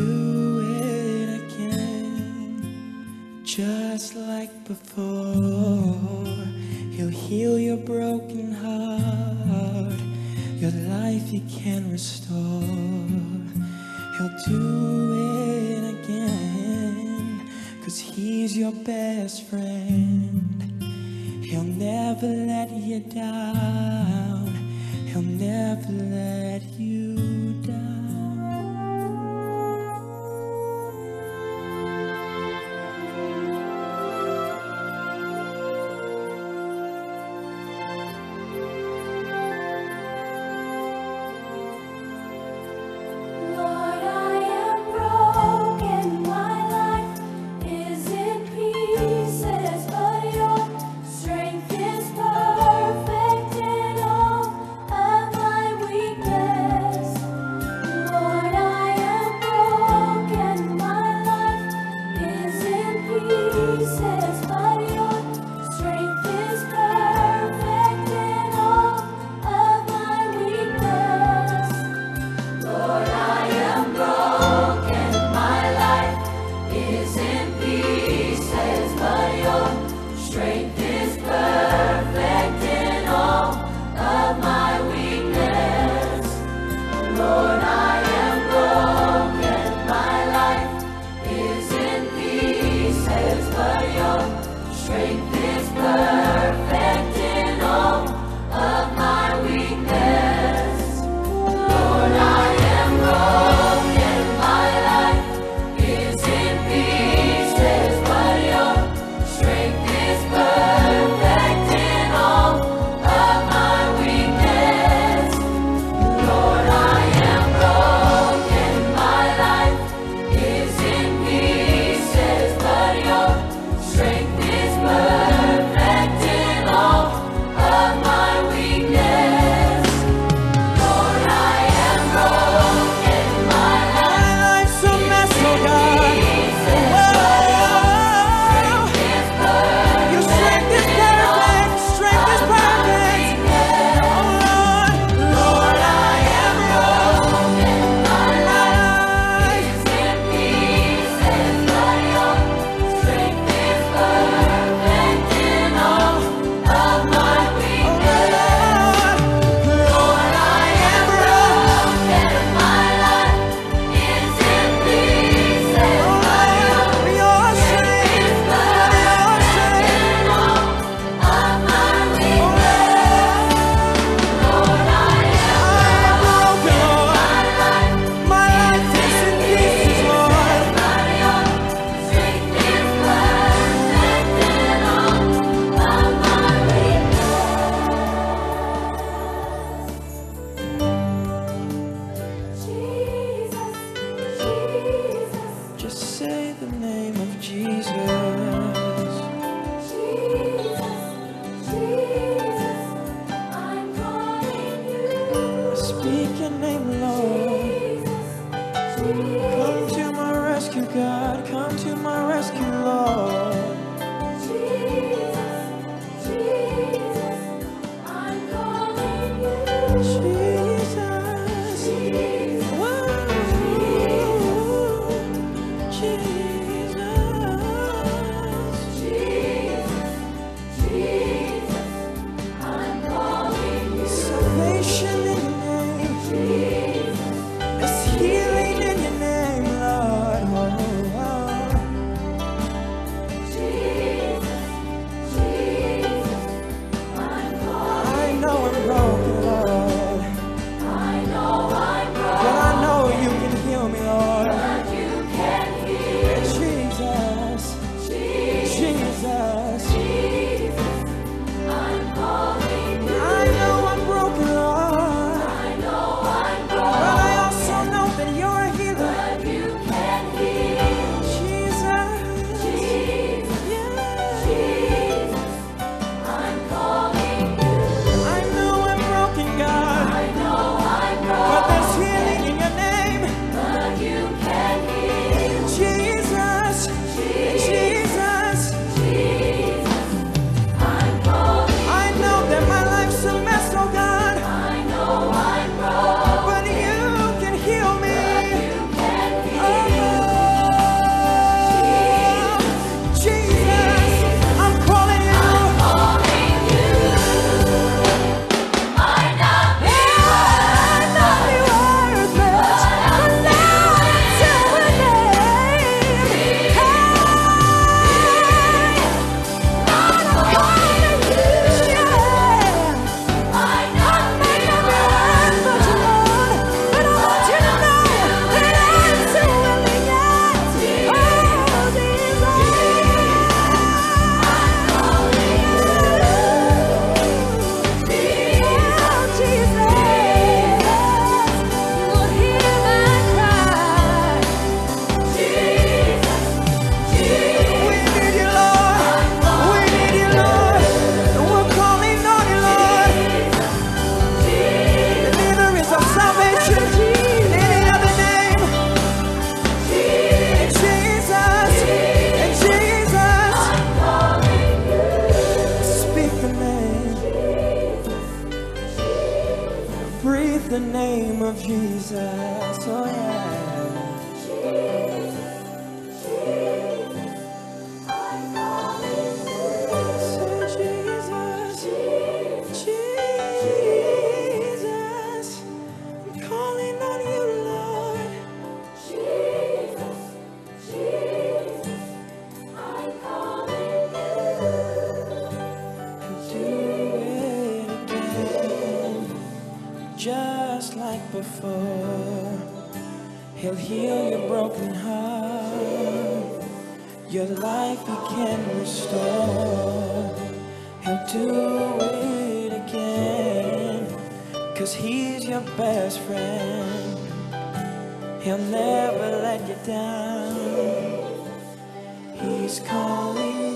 do it again, just like before. He'll heal your broken heart, your life he can restore. He'll do it again, cause he's your best friend. He'll never let you down, he'll never let you Come to my rescue, God. Come to my rescue, Lord. The name of Jesus. Oh, yeah. He'll heal your broken heart. Your life he can restore. He'll do it again. Cause he's your best friend. He'll never let you down. He's calling